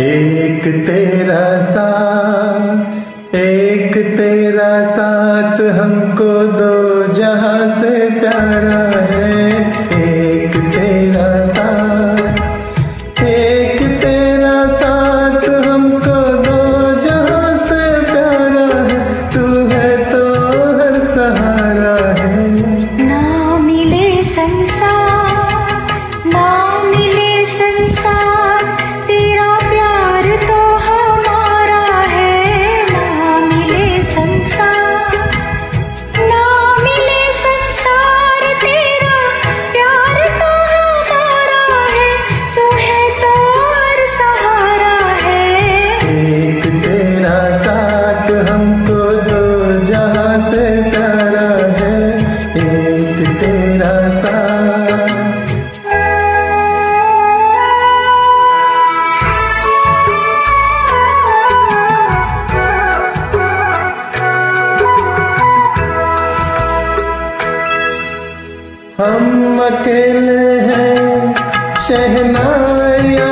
एक तेरा साथ एक तेरा साथ हमको दो जहाँ से प्यारा हम अकेले हैं शहनाया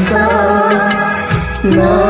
xa. Nào